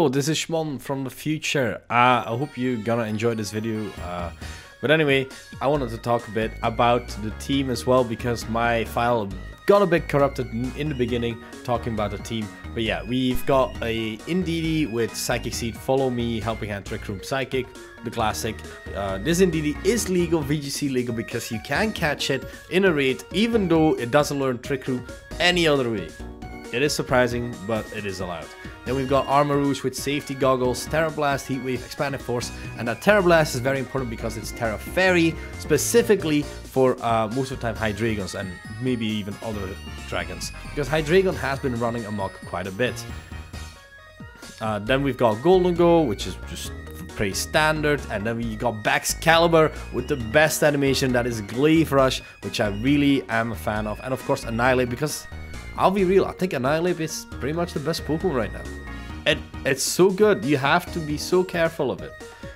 Oh, this is Shmon from the future. Uh, I hope you're gonna enjoy this video. Uh, but anyway, I wanted to talk a bit about the team as well because my file got a bit corrupted in the beginning talking about the team. But yeah, we've got a Indeedee with Psychic Seed, Follow Me, Helping Hand, Trick Room, Psychic, the classic. Uh, this Indeedee is legal, VGC legal, because you can catch it in a raid even though it doesn't learn Trick Room any other way. It is surprising, but it is allowed. Then we've got Armarouge with safety goggles, Tera Blast, Heatwave, Expanded Force, and that Tera Blast is very important because it's Tera Fairy, specifically for uh, most of the time Hydreigons and maybe even other dragons. Because Hydreigon has been running amok quite a bit. Uh, then we've got Gholdengo, which is just pretty standard. And then we got Baxcalibur with the best animation, that is Glaive Rush, which I really am a fan of. And of course Annihilape, because I'll be real, I think Annihilape is pretty much the best Pokemon right now. It, it's so good, you have to be so careful of it.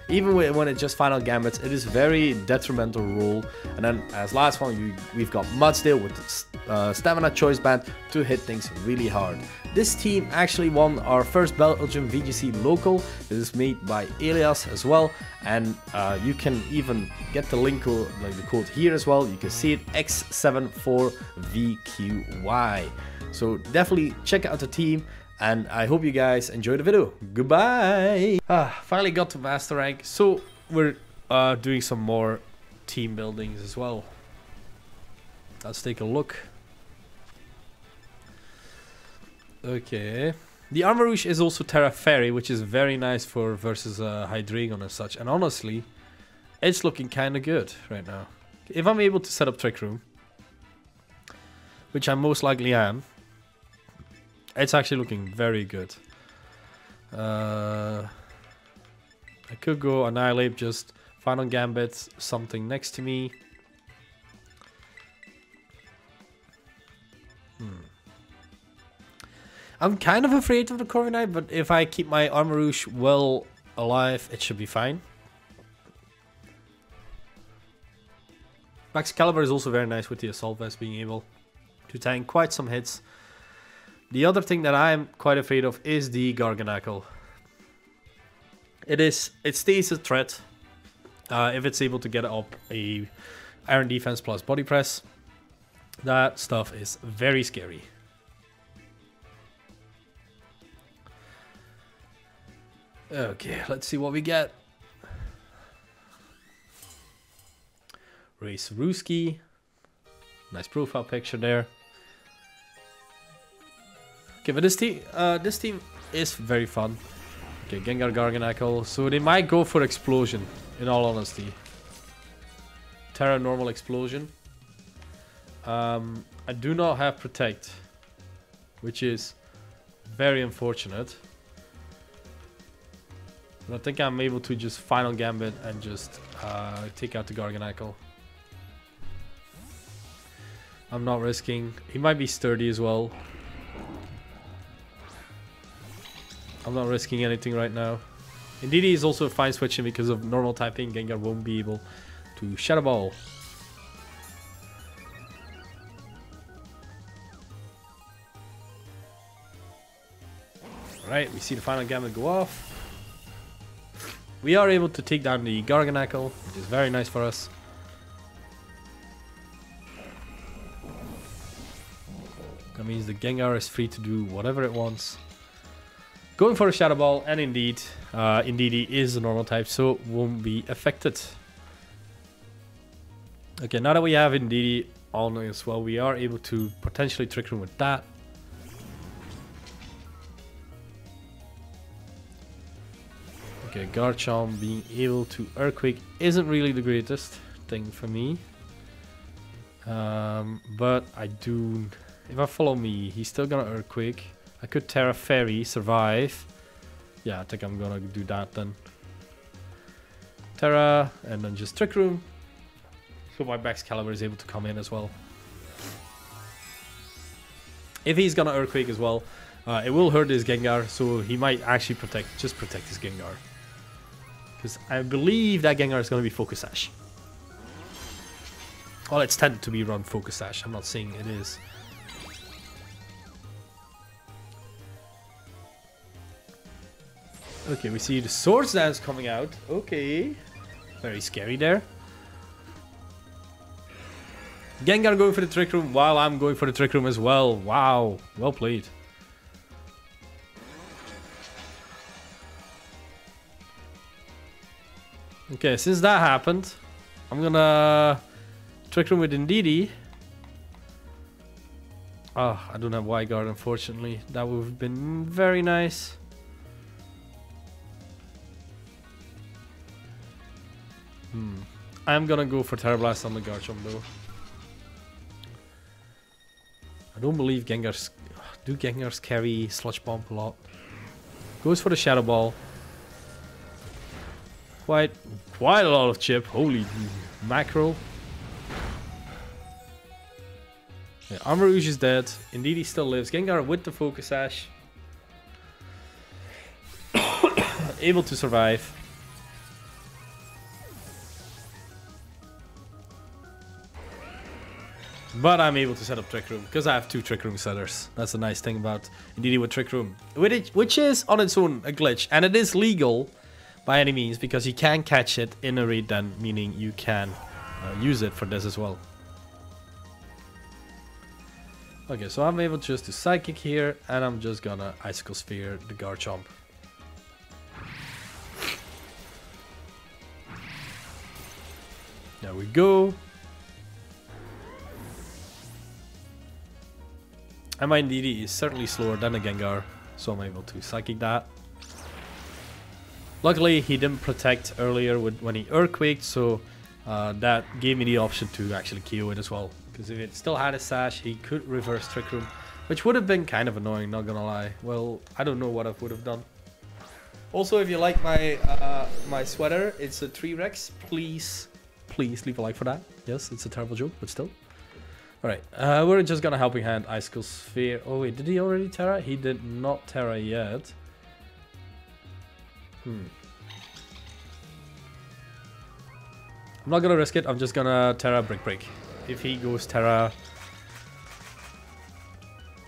Even when it just final gambits, it is very detrimental rule. And then as last one, you, we've got Mudsdale with uh, Stamina Choice Band to hit things really hard. This team actually won our first Belgium VGC local. It is made by Elias as well. And uh, you can even get the link, like the code here as well. You can see it X74VQY. So definitely check out the team and I hope you guys enjoyed the video. Goodbye! Ah, finally got to Master Rank, so we're uh, doing some more team buildings as well. Let's take a look. Okay. The Armarouge is also Tera Fairy, which is very nice for versus uh, Hydreigon and such. And honestly, it's looking kind of good right now. If I'm able to set up Trick Room, which I most likely am, it's actually looking very good. Uh, I could go Annihilape, just Final Gambit, something next to me. Hmm. I'm kind of afraid of the Corviknight, but if I keep my Armarouge well alive, it should be fine. Baxcalibur is also very nice with the Assault Vest being able to tank quite some hits. The other thing that I'm quite afraid of is the Garganacl. It is, it stays a threat uh, if it's able to get up a iron defense plus body press. That stuff is very scary. Okay, let's see what we get. Race Ruski. Nice profile picture there. Okay, but this team, uh, this team is very fun. Okay, Gengar, Garganacl. So they might go for Explosion, in all honesty. Tera normal Explosion. Um, I do not have Protect, which is very unfortunate. But I think I'm able to just Final Gambit and just uh, take out the Garganacl. I'm not risking. He might be sturdy as well. I'm not risking anything right now. Indeedee is also fine switching because of normal typing. Gengar won't be able to Shadow Ball. Alright, we see the final gambit go off. We are able to take down the Garganacl, which is very nice for us. That means the Gengar is free to do whatever it wants. Going for a Shadow Ball, and indeed, uh, indeed he is a normal type, so won't be affected. Okay, now that we have Indeedee on as well, we are able to potentially Trick Room with that. Okay, Garchomp being able to Earthquake isn't really the greatest thing for me. Um, but I do... If I follow me, he's still gonna Earthquake. I could Tera Fairy, survive. Yeah, I think I'm gonna do that then. Tera, and then just Trick Room. So my Baxcalibur is able to come in as well. If he's gonna Earthquake as well, uh, it will hurt his Gengar, so he might actually protect, just protect his Gengar. Because I believe that Gengar is gonna be Focus Sash. Well, it's tended to be run Focus Sash, I'm not saying it is. Okay, we see the Swords Dance coming out. Okay. Very scary there. Gengar going for the Trick Room while I'm going for the Trick Room as well. Wow. Well played. Okay, since that happened, I'm gonna Trick Room with Indeedee. Oh, ah, I don't have Wide Guard, unfortunately. That would have been very nice. I'm gonna go for Tera Blast on the Garchomp though. I don't believe Gengar's... Do Gengars carry Sludge Bomb a lot? Goes for the Shadow Ball. Quite, quite a lot of chip. Holy mackerel. Yeah, is dead. Indeed, he still lives. Gengar with the Focus Sash. Able to survive. But I'm able to set up Trick Room because I have two Trick Room setters. That's the nice thing about Indeedee with Trick Room, which is on its own a glitch, and it is legal by any means because you can catch it in a raid den, meaning you can uh, use it for this as well. Okay, so I'm able just to Psychic here, and I'm just gonna Icicle Sphere the Garchomp. There we go. And my Indeedee is certainly slower than a Gengar, so I'm able to Psychic that. Luckily, he didn't protect earlier with, when he Earthquaked, so uh, that gave me the option to actually KO it as well. Because if it still had a Sash, he could reverse Trick Room, which would have been kind of annoying, not gonna lie. Well, I don't know what I would have done. Also, if you like my uh, my sweater, it's a Tree Rex, please, please leave a like for that. Yes, it's a terrible joke, but still. Alright, uh, we're just gonna Helping Hand Icicle Sphere. Oh wait, did he already Tera? He did not Tera yet. Hmm. I'm not gonna risk it, I'm just gonna Tera Brick Break. If he goes Tera...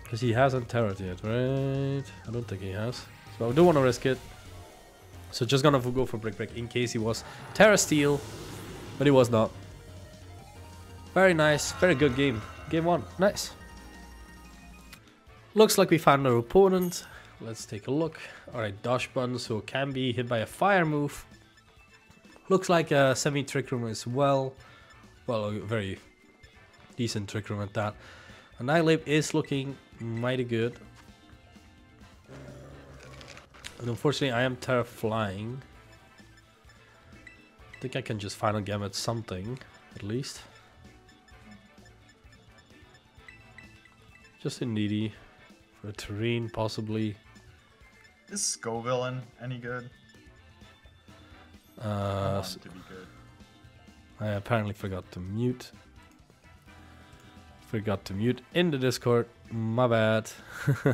Because he hasn't Tera yet, right? I don't think he has. So I don't want to risk it. So just gonna go for Brick Break in case he was Tera Steel. But he was not. Very nice, very good game. Game one, nice. Looks like we found our opponent. Let's take a look. Alright, Dachsbun, so can be hit by a fire move. Looks like a semi-trick room as well. Well, a very decent trick room at that. Annihilape is looking mighty good. And unfortunately, I am Tera Flying. I think I can just Final Gambit something, at least. Just a needy. For a terrain, possibly. Is Scovillain any good? Uh, to be good. I apparently forgot to mute. Forgot to mute in the Discord. My bad.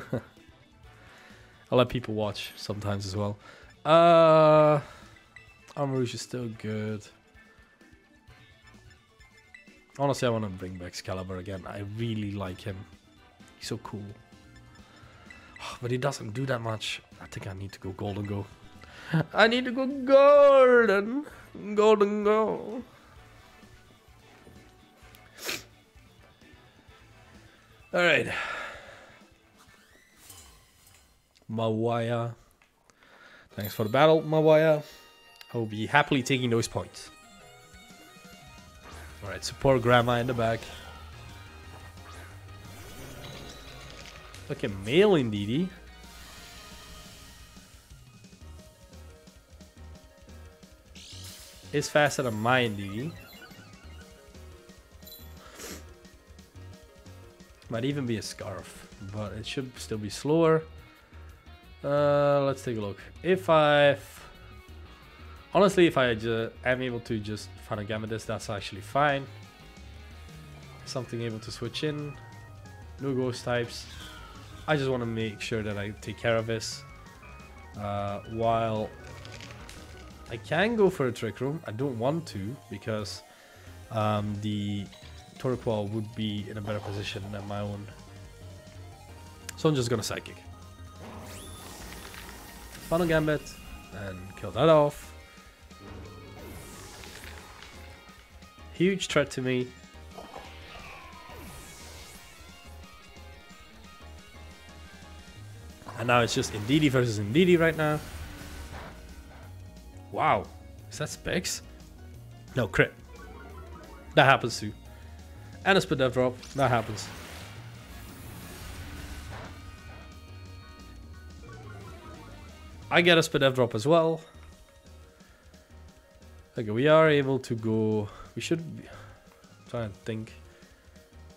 I'll let people watch sometimes as well. Uh, Armarouge is still good. Honestly, I want to bring back Excalibur again. I really like him. He's so cool. But he doesn't do that much. I think I need to go Gholdengo. I need to go golden. Golden go. Alright. Mawaya. Thanks for the battle, Mawaya. I will be happily taking those points. Alright, support grandma in the back. A male Indeedee. Is faster than my Indeedee. Might even be a Scarf, but it should still be slower. Uh, let's take a look. If I... Honestly, if I am able to just Final Gambit this, that's actually fine. Something able to switch in. No ghost types. I just want to make sure that I take care of this. Uh, while I can go for a Trick Room, I don't want to because um, the Torkoal would be in a better position than my own. So I'm just gonna Psychic. Final Gambit, And kill that off. Huge threat to me. And now it's just Indeedee versus Indeedee right now. Wow. Is that specs? No, crit. That happens too. And a spit death drop. That happens. I get a spit death drop as well. Okay, we are able to go... We should... Trying to think.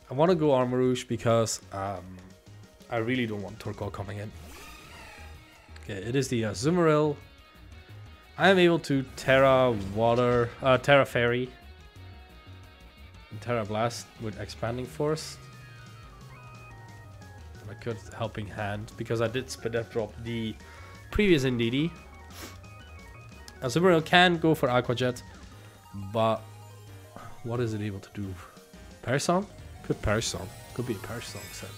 I want to go Armarouge because um, I really don't want Torkoal coming in. Okay, it is the uh, Azumarill. I am able to Tera Water, uh, Tera Fairy, and Tera Blast with Expanding Force. I could Helping Hand because I did Spit Death drop the previous Indeedee. Azumarill can go for Aqua Jet, but what is it able to do? Perish Song? Could Perish Song. Could be a Perish Song set.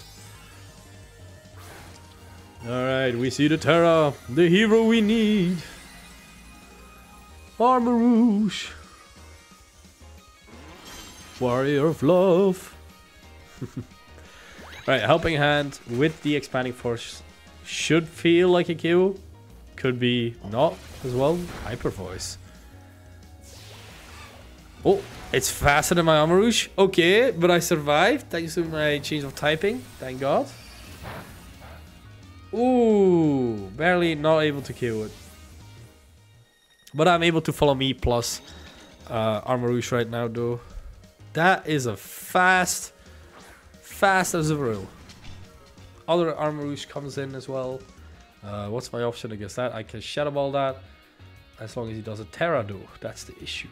Alright, we see the Tera, the hero we need. Armarouge. Warrior of Love. right, Helping Hand with the Expanding Force should feel like a KO. Could be not as well. Hyper Voice. Oh, it's faster than my Armarouge. Okay, but I survived thanks to my change of typing. Thank God. Ooh, barely not able to kill it. But I'm able to follow me plus uh, Armarouge right now though. That is a fast, fast as a rule. Other Armarouge comes in as well. Uh, what's my option against that? I can Shadow Ball that. As long as he does a Tera though, that's the issue.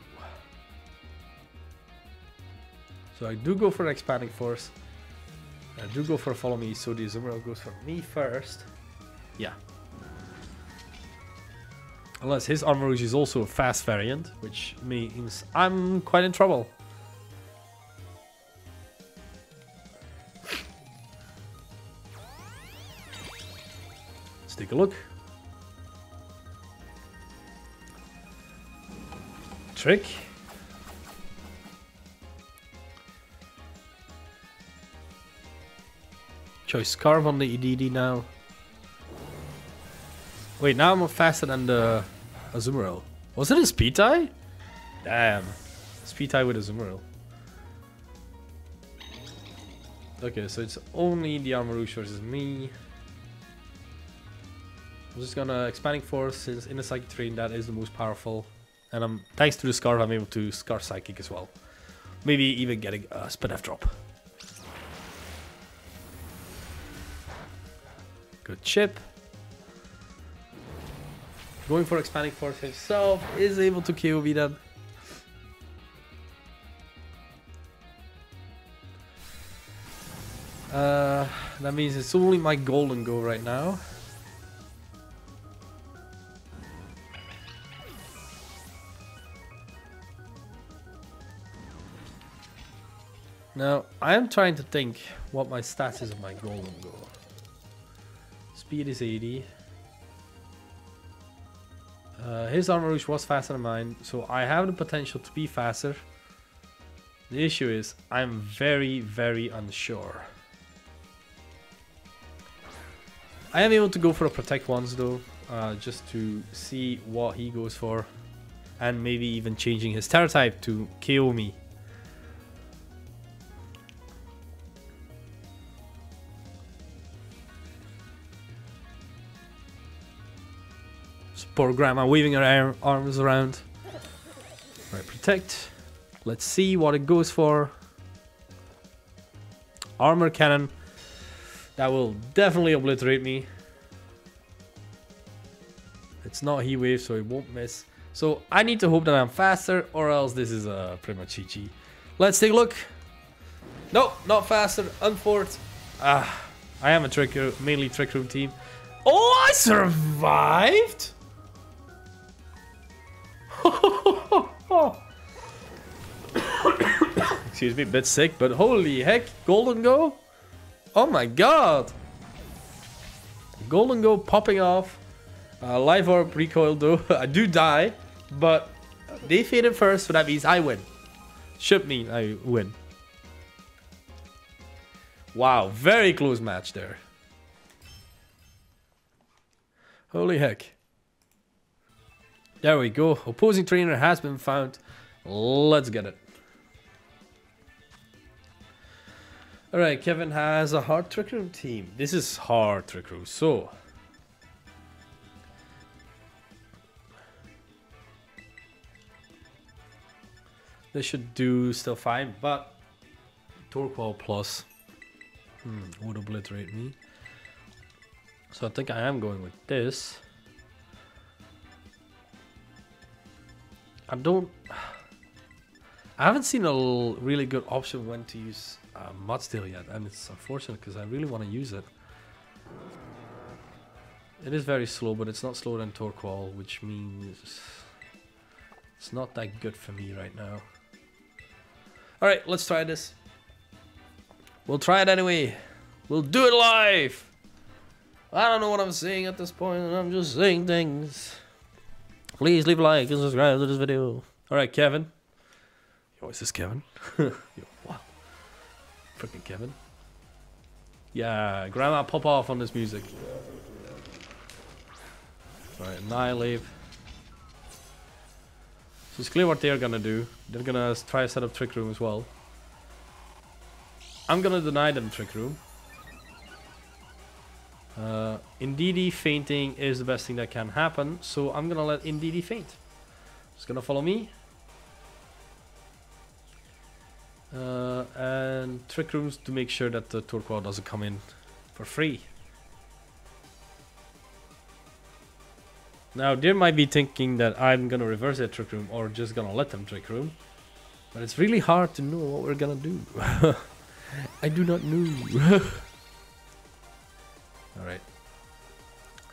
So I do go for an Expanding Force. I do go for Follow Me, so the Azumarill goes for me first. Yeah. Unless his Armarouge is also a fast variant, which means I'm quite in trouble. Let's take a look. Trick. Choice Scarf on the EDD now. Wait, now I'm faster than the Azumarill. Was it a speed tie? Damn. Speed tie with Azumarill. Okay, so it's only the Armarouge versus me. I'm just gonna expanding force since in the psychic terrain that is the most powerful. And I'm thanks to the scarf I'm able to scar psychic as well. Maybe even getting a spin F drop. Good chip. Going for expanding force himself is able to KOV them. Uh, that means it's only my Gholdengo right now. Now, I am trying to think what my stats is of my Gholdengo. Speed is 80. Uh, his Armarouge was faster than mine, so I have the potential to be faster. The issue is, I'm very, very unsure. I am able to go for a Protect once though, uh, just to see what he goes for. And maybe even changing his Tera type to KO me. Poor grandma weaving her arms around. Right, protect. Let's see what it goes for. Armor cannon. That will definitely obliterate me. It's not heat wave, so it won't miss. So I need to hope that I'm faster, or else this is uh, pretty much GG. Let's take a look. No, not faster. Unfort. Ah, I am a trick, mainly trick room team. Oh, I survived! Excuse me, a bit sick, but holy heck, Gholdengo? Oh my god! Gholdengo popping off. Uh, Life Orb recoil though, I do die, but they faded first, so that means I win. Should mean I win. Wow, very close match there. Holy heck. There we go. Opposing trainer has been found. Let's get it. Alright, Kevin has a hard trick room team. This is hard trick room. So, They should do still fine, but Torkoal plus hmm, would obliterate me. So I think I am going with this. I don't... I haven't seen a really good option when to use uh, Mudsdale yet, and it's unfortunate because I really want to use it. It is very slow, but it's not slower than Torkoal, which means it's not that good for me right now. Alright, let's try this. We'll try it anyway. We'll do it live. I don't know what I'm saying at this point, I'm just saying things. Please leave a like and subscribe to this video. Alright, Kevin. Yo, is this Kevin? Yo, wow. Freaking Kevin. Yeah, Grandma pop off on this music. Alright, Annihilape. So it's clear what they're gonna do. They're gonna try to set up Trick Room as well. I'm gonna deny them Trick Room. Uh, Indeedee fainting is the best thing that can happen, so I'm gonna let Indeedee faint. It's gonna follow me. Uh, and Trick Rooms to make sure that the Torkoal doesn't come in for free. Now, they might be thinking that I'm gonna reverse that trick room or just gonna let them trick room. But it's really hard to know what we're gonna do. I do not know.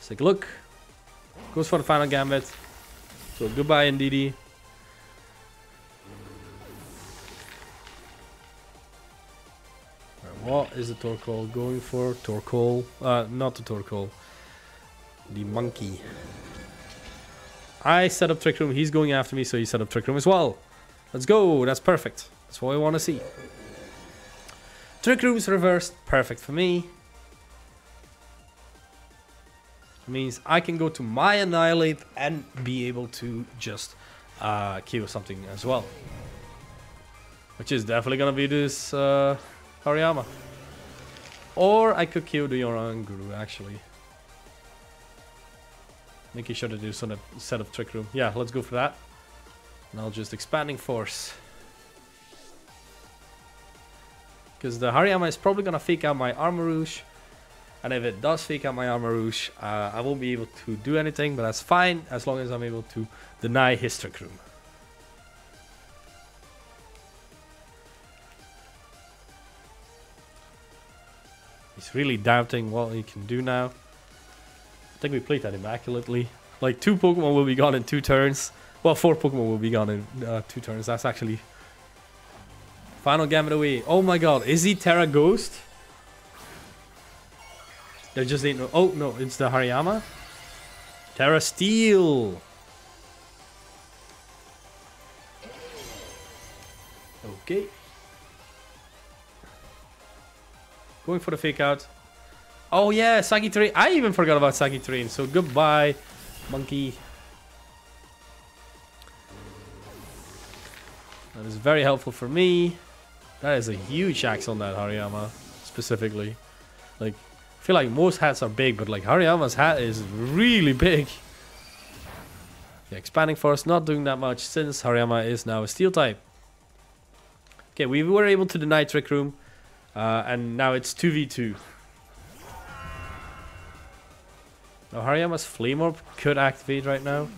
Let's take a look. Goes for the final gambit. So goodbye Indeedee. What is the Torkoal going for? Torkoal? Uh, not the Torkoal. The monkey. I set up Trick Room, he's going after me, so he set up Trick Room as well. Let's go, that's perfect. That's what I want to see. Trick Room's reversed, perfect for me. Means I can go to my Annihilape and be able to just uh, kill something as well. Which is definitely gonna be this uh, Hariyama. Or I could kill the Oranguru actually. Making sure to do some set of trick room. Yeah, let's go for that. And I'll just expanding force. Because the Hariyama is probably to fake out my Armarouge. And if it does fake out my Armarouge, uh, I won't be able to do anything. But that's fine as long as I'm able to deny his trick room. He's really doubting what he can do now I think we played that immaculately. Like, two Pokemon will be gone in two turns. Well, four Pokemon will be gone in uh, two turns. That's actually... Final Gambit away. Oh my god, is he Tera Ghost? There just ain't no... Oh, no, it's the Hariyama. Tera Steel. Okay. Going for the fake out. Oh yeah, Sagi Terrain. I even forgot about Sagi Terrain. So goodbye, monkey. That is very helpful for me. That is a huge axe on that Hariyama, specifically. Like, I feel like most hats are big, but like Hariyama's hat is really big. Yeah, expanding force, not doing that much since Hariyama is now a steel type. Okay, we were able to deny Trick Room, uh, and now it's 2v2. Now Hariyama's Flame Orb could activate right now.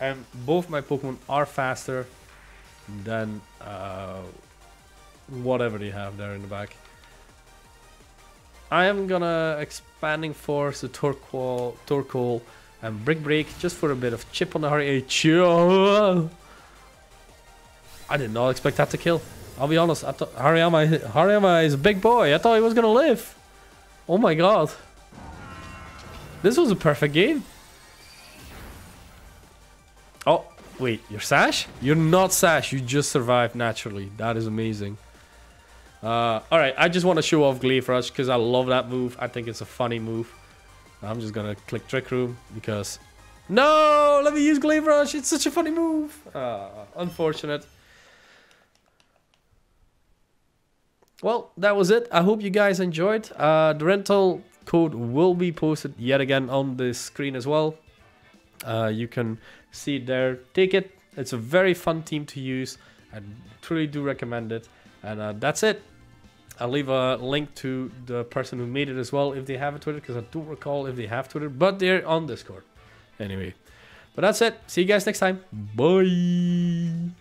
And both my Pokemon are faster than uh, whatever they have there in the back. I am gonna Expanding Force the Torkoal, Torkoal and Brick Break just for a bit of chip on the Hariyama. I did not expect that to kill. I'll be honest, I Hariyama, Hariyama is a big boy. I thought he was gonna live. Oh my god. This was a perfect game. Oh, wait, you're Sash? You're not Sash, you just survived naturally. That is amazing. Uh, Alright, I just want to show off Glaive Rush because I love that move. I think it's a funny move. I'm just gonna click Trick Room because... No! Let me use Glaive Rush! It's such a funny move! Uh, unfortunate. Well, that was it. I hope you guys enjoyed. Uh, the rental code will be posted yet again on the screen as well. Uh, you can see it there. Take it. It's a very fun team to use. I truly do recommend it. And uh, that's it. I'll leave a link to the person who made it as well if they have a Twitter, because I don't recall if they have Twitter, but they're on Discord. Anyway, but that's it. See you guys next time. Bye.